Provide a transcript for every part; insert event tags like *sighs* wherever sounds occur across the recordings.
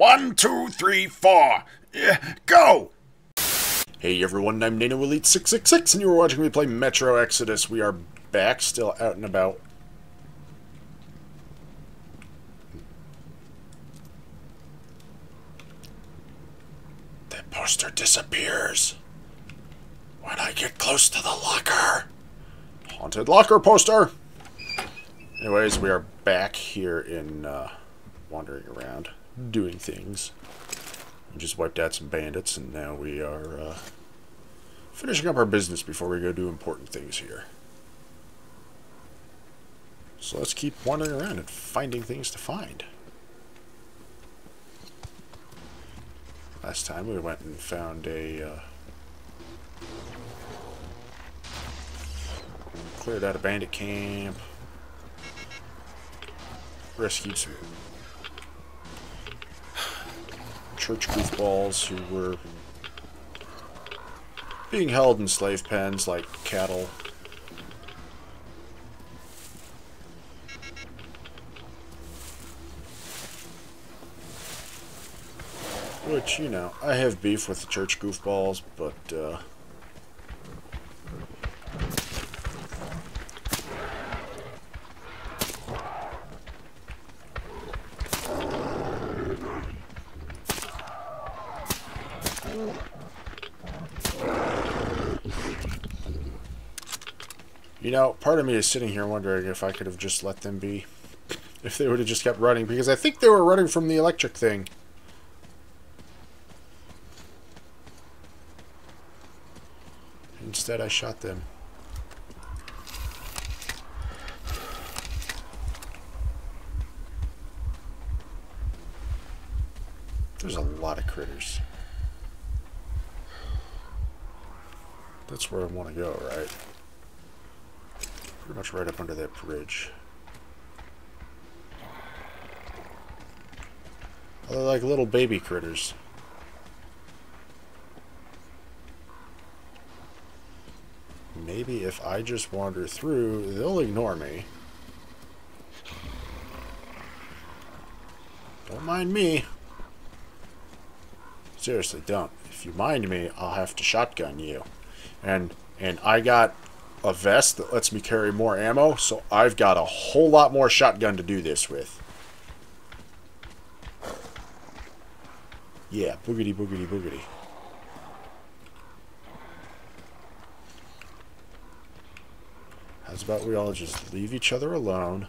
One, two, three, four. Yeah, go! Hey everyone, I'm NanoElite666 and you're watching me play Metro Exodus. We are back, still out and about. That poster disappears when I get close to the locker. Haunted locker poster! Anyways, we are back here in, uh, wandering around, doing things. We just wiped out some bandits, and now we are, uh, finishing up our business before we go do important things here. So let's keep wandering around and finding things to find. Last time we went and found a, uh, cleared out a bandit camp, rescued some church goofballs who were being held in slave pens like cattle. Which, you know, I have beef with the church goofballs, but, uh... You know, part of me is sitting here wondering if I could have just let them be. If they would have just kept running, because I think they were running from the electric thing. Instead, I shot them. There's a lot of critters. That's where I want to go, right? Pretty much right up under that bridge. They're like little baby critters. Maybe if I just wander through, they'll ignore me. Don't mind me. Seriously, don't. If you mind me, I'll have to shotgun you. And and I got a vest that lets me carry more ammo, so I've got a whole lot more shotgun to do this with. Yeah, boogity boogity boogity. How's about we all just leave each other alone?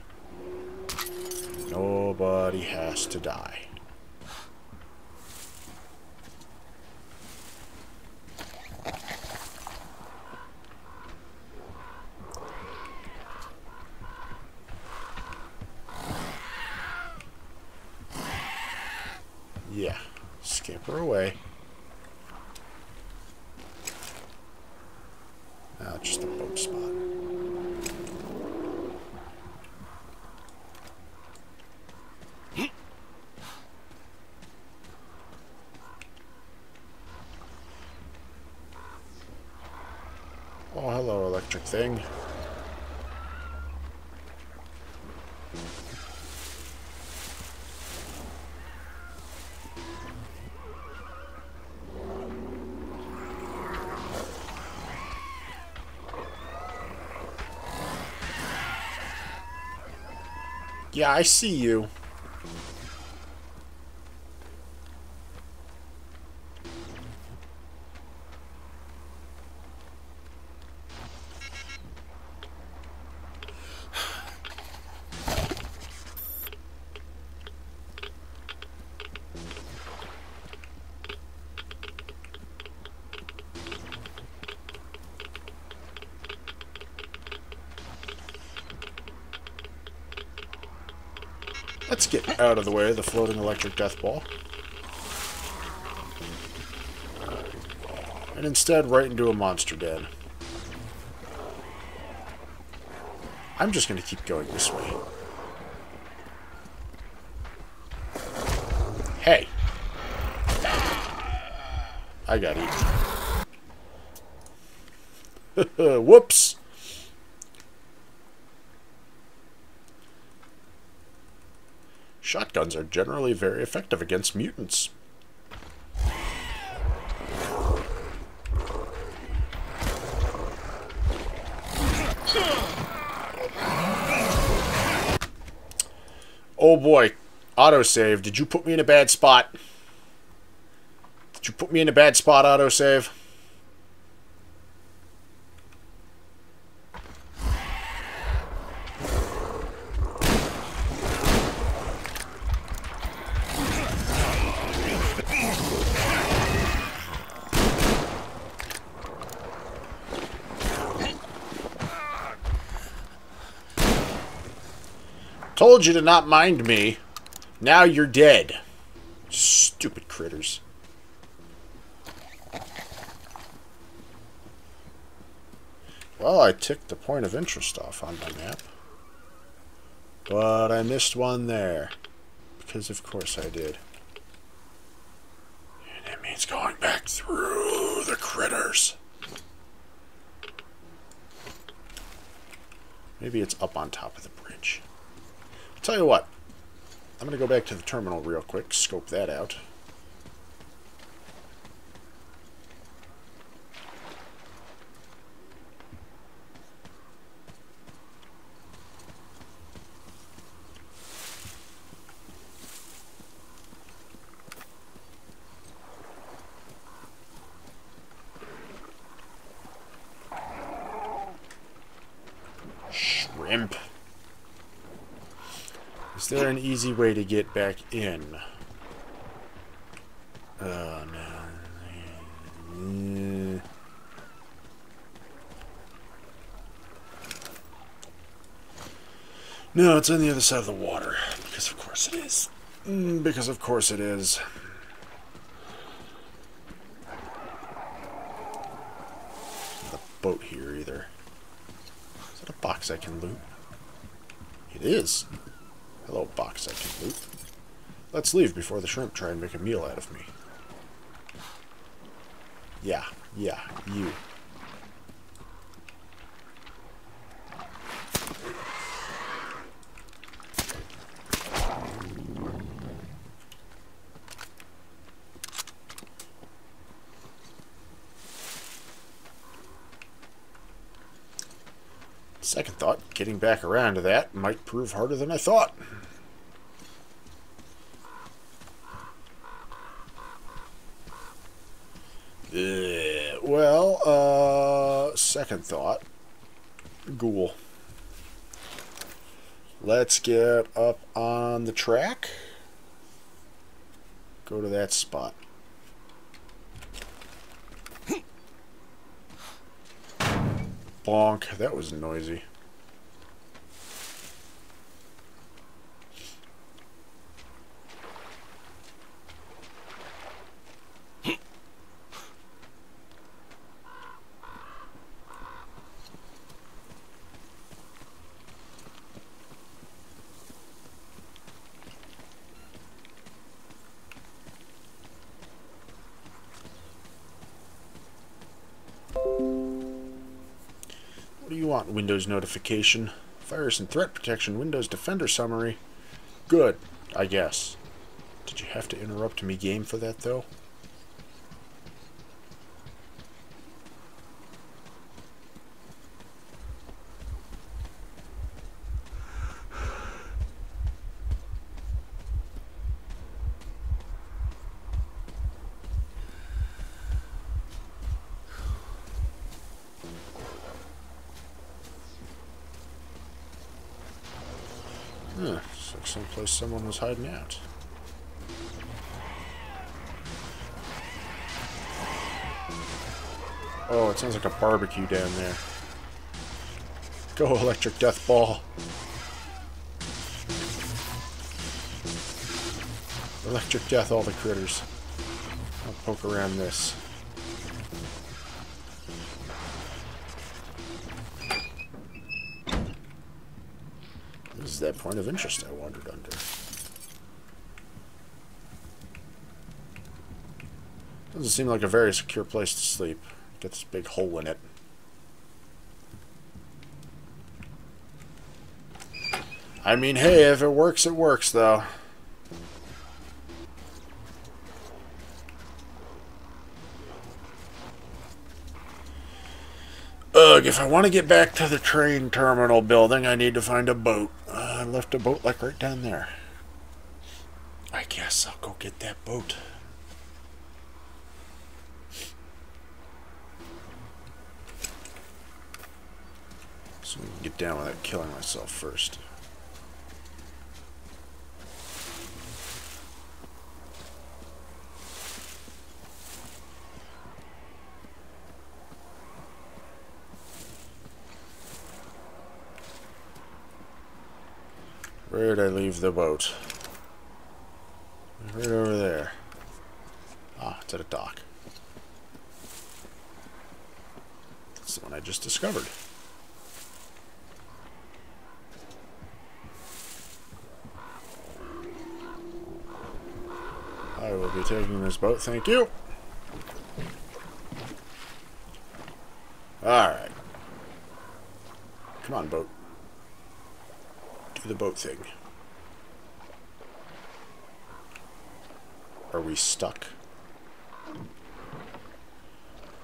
Nobody has to die. Yeah, scamper away. Now just a boat spot. Oh, hello, electric thing. Yeah, I see you. Let's get out of the way of the floating electric death ball. And instead, right into a monster den. I'm just going to keep going this way. Hey! I got eaten. *laughs* Whoops! Shotguns are generally very effective against mutants. Oh boy, autosave. Did you put me in a bad spot? Did you put me in a bad spot, autosave? Told you to not mind me. Now you're dead. Stupid critters. Well, I ticked the point of interest off on my map. But I missed one there. Because of course I did. And it means going back through the critters. Maybe it's up on top of the Tell you what, I'm going to go back to the terminal real quick, scope that out. Shrimp. Is there an easy way to get back in? Oh, no. No, it's on the other side of the water. Because of course it is. Mm, because of course it is. A boat here either. Is that a box I can loot? It is. Hello, box I can loot. Let's leave before the shrimp try and make a meal out of me. Yeah, yeah, you. Second thought, getting back around to that might prove harder than I thought. Uh, well, uh, second thought. Ghoul. Let's get up on the track. Go to that spot. Bonk. That was noisy. Windows notification? Virus and threat protection, Windows Defender summary. Good, I guess. Did you have to interrupt me game for that, though? Huh, looks like someplace someone was hiding out. Oh, it sounds like a barbecue down there. Go, electric death ball. Electric death all the critters. I'll poke around this. point of interest I wandered under. Doesn't seem like a very secure place to sleep. Get this big hole in it. I mean, hey, if it works, it works, though. Ugh, if I want to get back to the train terminal building, I need to find a boat. I left a boat like right down there. I guess I'll go get that boat. So we can get down without killing myself first. Where did I leave the boat? Right over there. Ah, it's at a dock. That's the one I just discovered. I will be taking this boat, thank you. Alright. Come on, boat the boat thing. Are we stuck?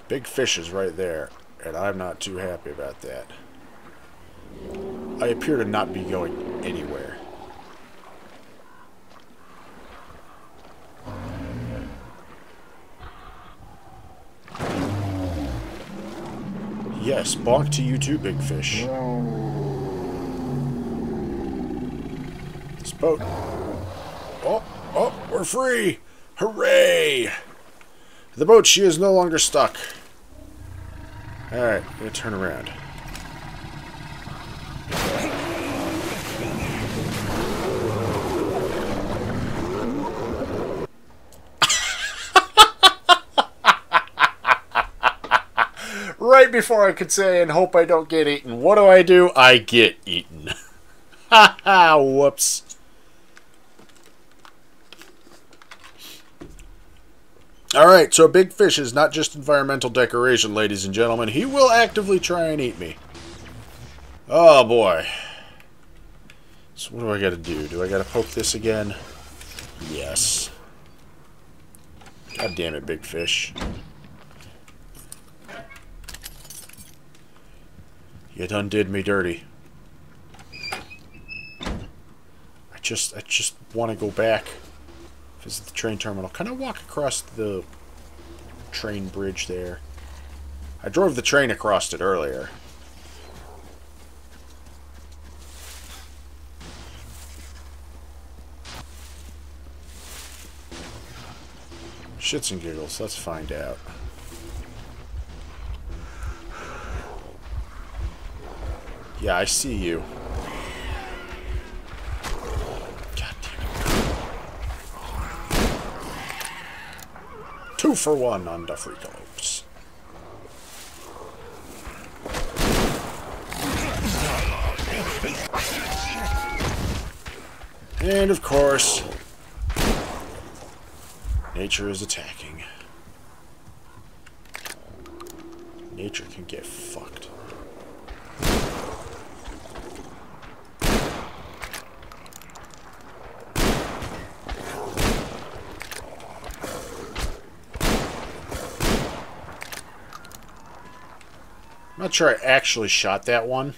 Big fish is right there, and I'm not too happy about that. I appear to not be going anywhere. Yes, bonk to you too, big fish. Boat. Oh, oh, we're free! Hooray! The boat, she is no longer stuck. Alright, I'm gonna turn around. *laughs* right before I could say and hope I don't get eaten, what do I do? I get eaten. *laughs* Ha ha, whoops. Alright, so Big Fish is not just environmental decoration, ladies and gentlemen. He will actively try and eat me. Oh, boy. So what do I gotta do? Do I gotta poke this again? Yes. God damn it, Big Fish. You done did me dirty. I just, I just want to go back. Visit the train terminal. Kind of walk across the train bridge there? I drove the train across it earlier. Shits and giggles. Let's find out. Yeah, I see you. For one on the Frickalopes. And of course, nature is attacking. Nature can get fucked. I'm not sure I actually shot that one.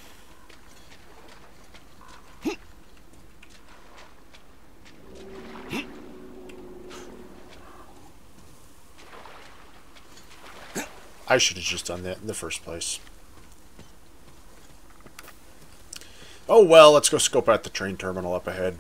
I should have just done that in the first place. Oh well, let's go scope out the train terminal up ahead.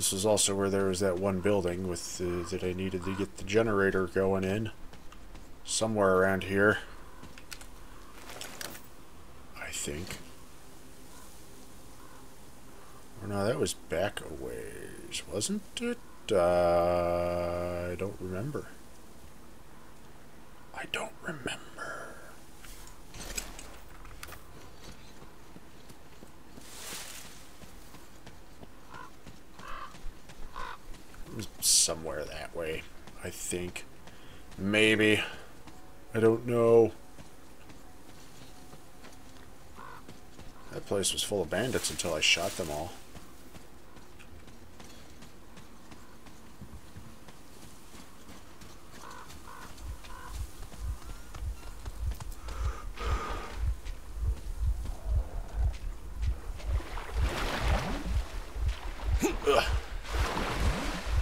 This is also where there was that one building with the, that I needed to get the generator going in. Somewhere around here. I think. Or no, that was back a ways, wasn't it? Uh, I don't remember. I don't remember. somewhere that way, I think. Maybe. I don't know. That place was full of bandits until I shot them all.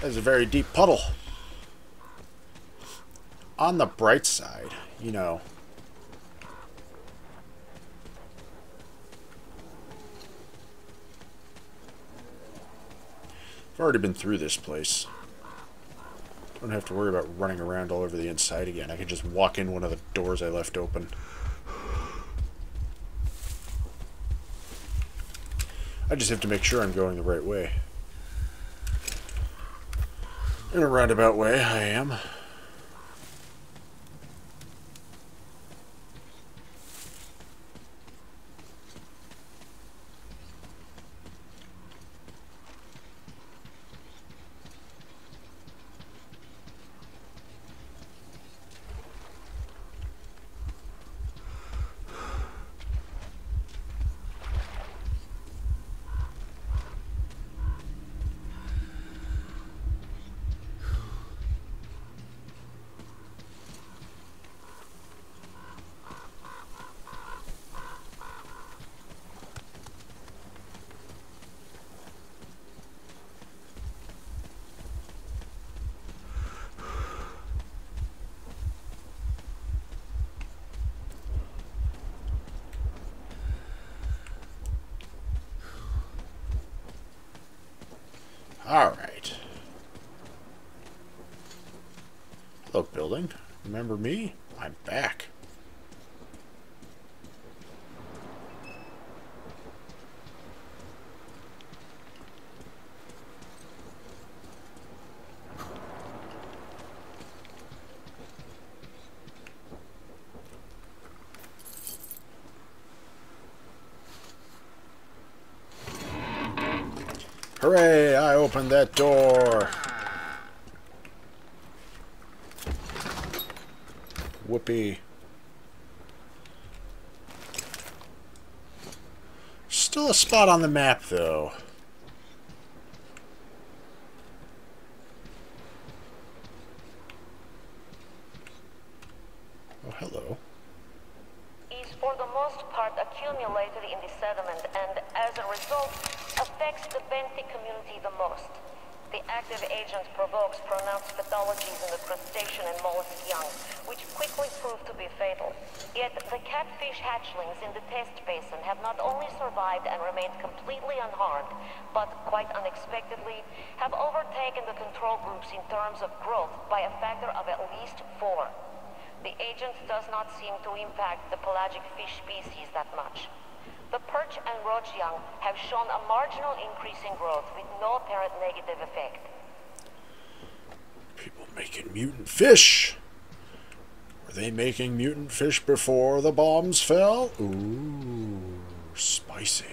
That's a very deep puddle. On the bright side, you know, I've already been through this place. Don't have to worry about running around all over the inside again. I can just walk in one of the doors I left open. I just have to make sure I'm going the right way. In a roundabout way, I am. Alright. Hello, building. Remember me? I'm back. Opened that door! Whoopee. Still a spot on the map, though. Oh, hello. is for the most part accumulated in the sediment and, as a result, affects the benthic community the most. The active agent provokes pronounced pathologies in the crustacean and mollusk young, which quickly prove to be fatal. Yet the catfish hatchlings in the test basin have not only survived and remained completely unharmed, but, quite unexpectedly, have overtaken the control groups in terms of growth by a factor of at least four. The agent does not seem to impact the pelagic fish species that much. The perch and roach young have shown a marginal increase in growth with no apparent negative effect. People making mutant fish! Were they making mutant fish before the bombs fell? Ooh, spicy.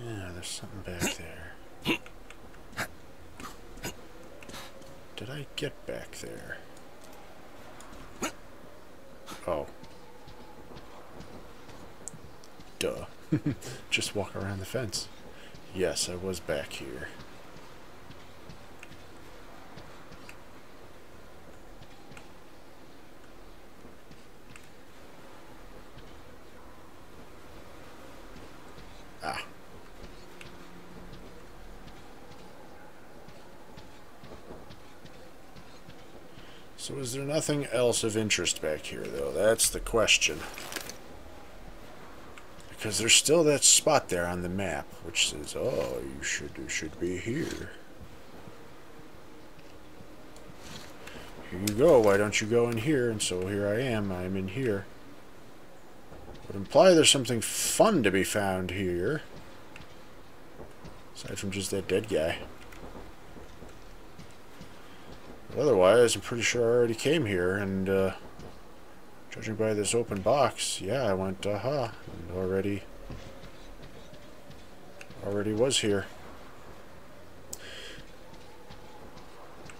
Yeah, there's something back there. *coughs* Did I get back there? Oh. Duh. *laughs* Just walk around the fence. Yes, I was back here. Ah. So is there nothing else of interest back here, though? That's the question. Because there's still that spot there on the map, which says, oh, you should, you should be here. Here you go, why don't you go in here? And so here I am, I'm in here. Would imply there's something fun to be found here. Aside from just that dead guy. Otherwise, I'm pretty sure I already came here, and uh, judging by this open box, yeah, I went, aha, and already, already was here.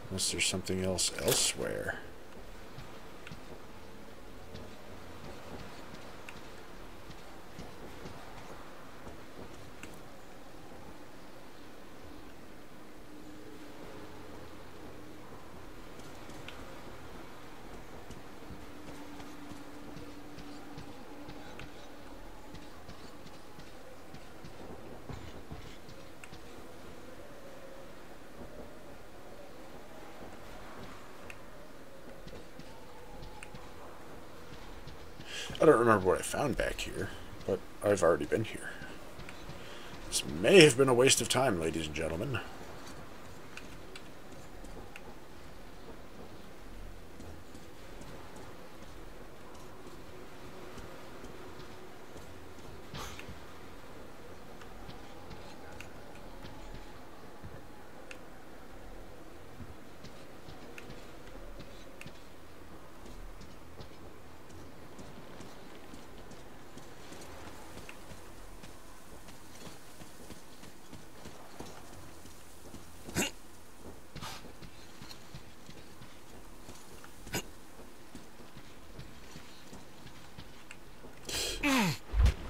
Unless there's something else elsewhere. I don't remember what I found back here, but I've already been here. This may have been a waste of time, ladies and gentlemen.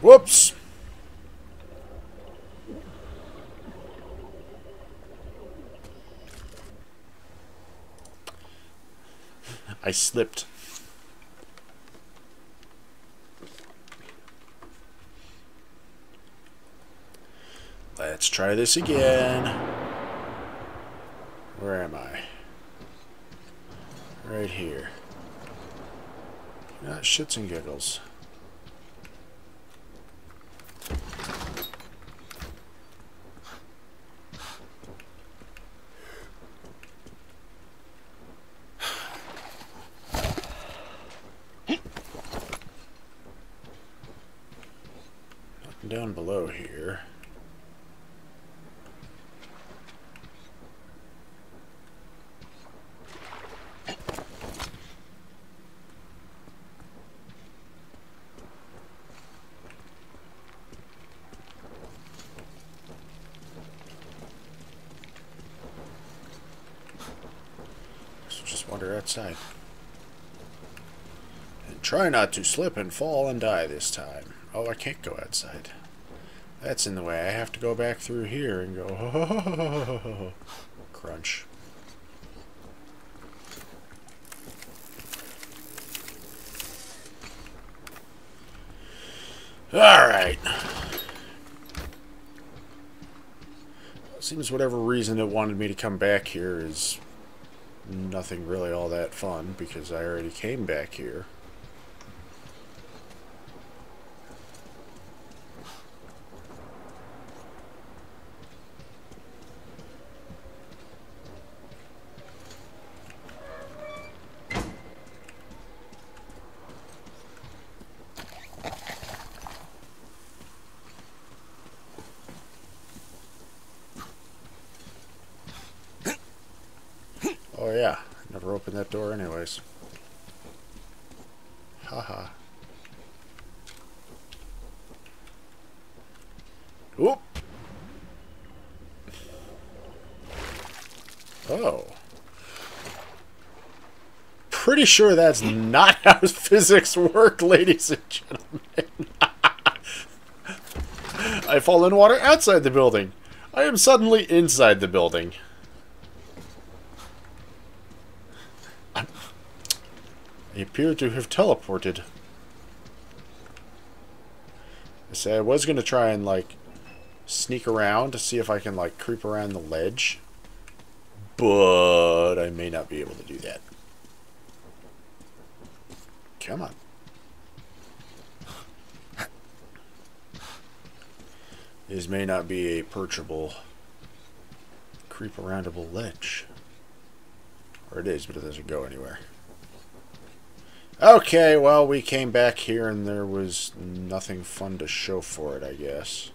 Whoops! I slipped. Let's try this again. Where am I? Right here. Not shits and giggles. down below here. So just wander outside. And try not to slip and fall and die this time. Oh, I can't go outside. That's in the way. I have to go back through here and go, *laughs* crunch. Alright. Seems whatever reason it wanted me to come back here is nothing really all that fun because I already came back here. Oh yeah, opened that door anyways. Haha. Oop! Oh. Pretty sure that's not *laughs* how physics work, ladies and gentlemen. *laughs* I fall in water outside the building. I am suddenly inside the building. I appear to have teleported. I say I was going to try and, like, sneak around to see if I can, like, creep around the ledge. But I may not be able to do that. Come on. This may not be a perchable, creep aroundable ledge. Or it is, but it doesn't go anywhere. Okay, well, we came back here and there was nothing fun to show for it, I guess.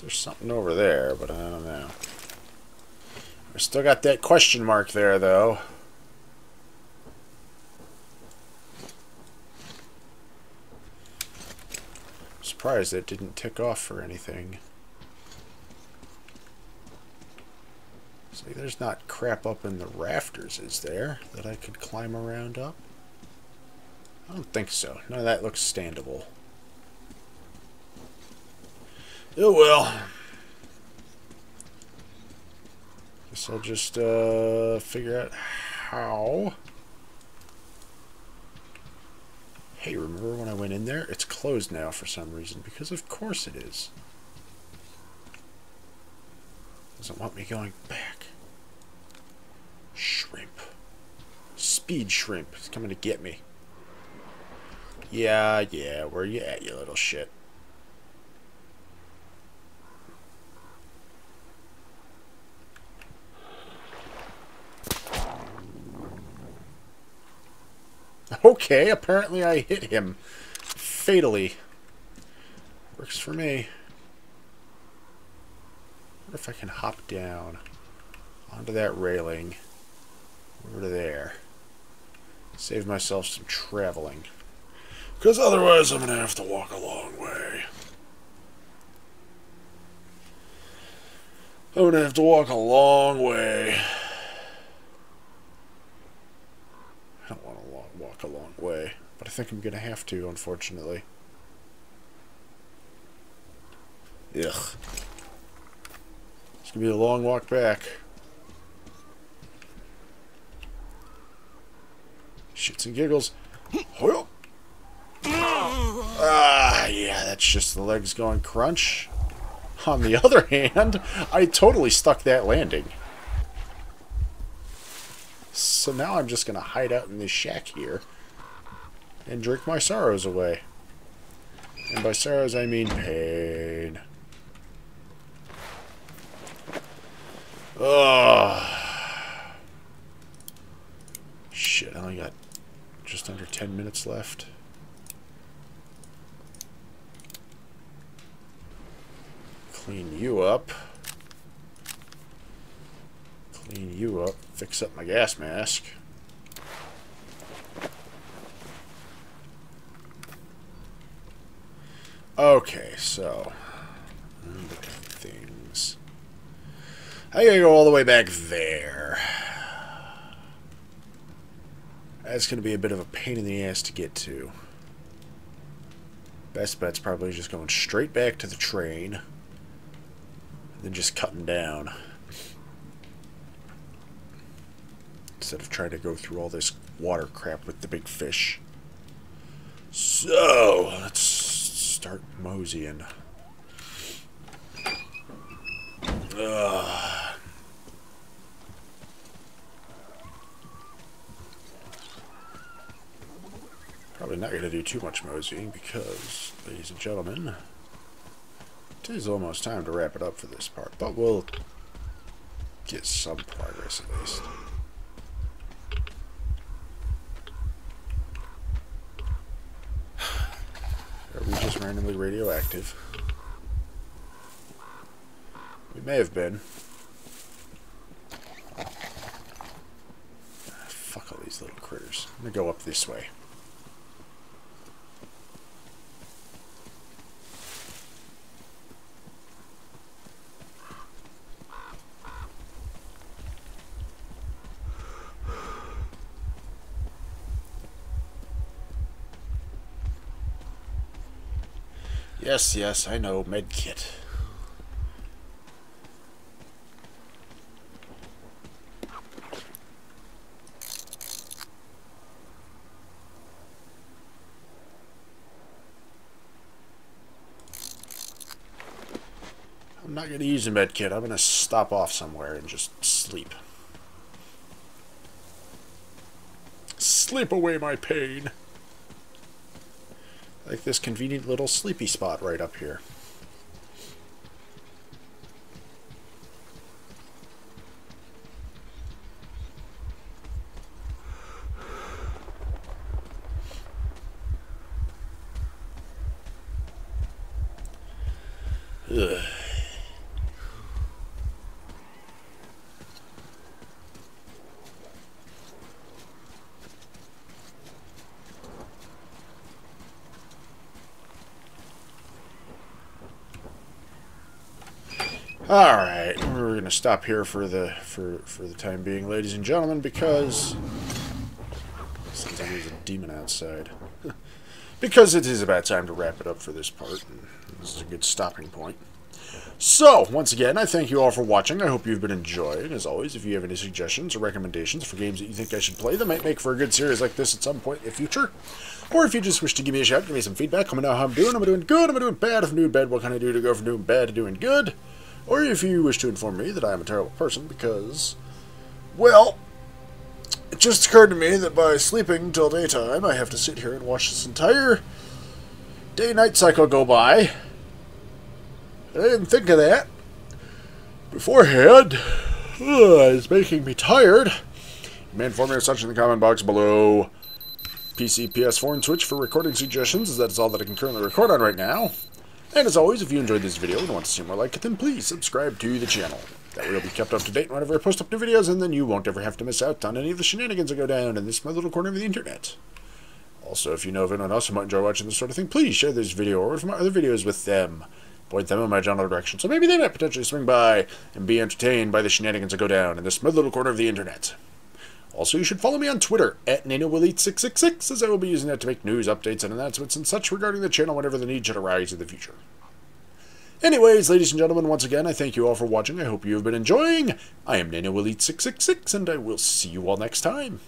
There's something over there, but I don't know. I still got that question mark there, though. Surprised it didn't tick off for anything. There's not crap up in the rafters, is there, that I could climb around up? I don't think so. None of that looks standable. Oh well. Guess I'll just uh, figure out how. Hey, remember when I went in there? It's closed now for some reason, because of course it is. Doesn't want me going back. Shrimp. Speed shrimp. It's coming to get me. Yeah, yeah, where you at, you little shit? Okay, apparently I hit him fatally. Works for me. wonder if I can hop down onto that railing over to there. Save myself some traveling. Because otherwise I'm going to have to walk a long way. I'm going to have to walk a long way. I don't want to walk a long way, but I think I'm going to have to, unfortunately. Ugh. It's going to be a long walk back. Shits and giggles. Ah, yeah, that's just the legs going crunch. On the *laughs* other hand, I totally stuck that landing. So now I'm just going to hide out in this shack here and drink my sorrows away. And by sorrows, I mean pain. Ugh. Shit, I only got just under 10 minutes left. Clean you up. Clean you up. Fix up my gas mask. Okay, so things. I gotta go all the way back there. That's gonna be a bit of a pain in the ass to get to. Best bet's probably just going straight back to the train Then just cutting down. Instead of trying to go through all this water crap with the big fish. So, let's start moseying. Ugh. Probably not going to do too much moseying because, ladies and gentlemen, it is almost time to wrap it up for this part, but we'll get some progress at least. *sighs* Are we just randomly radioactive? We may have been. Ah, fuck all these little critters. I'm gonna go up this way. Yes, yes, I know, medkit. I'm not going to use a medkit. I'm going to stop off somewhere and just sleep. Sleep away my pain. Like this convenient little sleepy spot right up here. Ugh. Alright, we're going to stop here for the for for the time being, ladies and gentlemen, because there's a demon outside. *laughs* because it is about time to wrap it up for this part. This is a good stopping point. So, once again, I thank you all for watching. I hope you've been enjoying. As always, if you have any suggestions or recommendations for games that you think I should play that might make for a good series like this at some point in the future, or if you just wish to give me a shout, give me some feedback, let me know how I'm doing. Am I doing good? Am I doing bad? If I'm doing bad, what can I do to go from doing bad to doing good? Or if you wish to inform me that I am a terrible person because, well, it just occurred to me that by sleeping till daytime, I have to sit here and watch this entire day-night cycle go by. I didn't think of that beforehand. Ugh, it's making me tired. You may inform me of such in the comment box below. PC, PS4, and Switch for recording suggestions, as that is all that I can currently record on right now. And as always, if you enjoyed this video and want to see more like it, then please subscribe to the channel. That way you'll be kept up to date whenever I post up new videos, and then you won't ever have to miss out on any of the shenanigans that go down in this my little corner of the internet. Also, if you know of anyone else who might enjoy watching this sort of thing, please share this video or my other videos with them point them in my general direction, so maybe they might potentially swing by and be entertained by the shenanigans that go down in this smooth little corner of the internet. Also, you should follow me on Twitter, at NanoElite666, as I will be using that to make news, updates, and announcements and such regarding the channel whenever the need should arise in the future. Anyways, ladies and gentlemen, once again, I thank you all for watching. I hope you have been enjoying. I am NanoElite666, and I will see you all next time.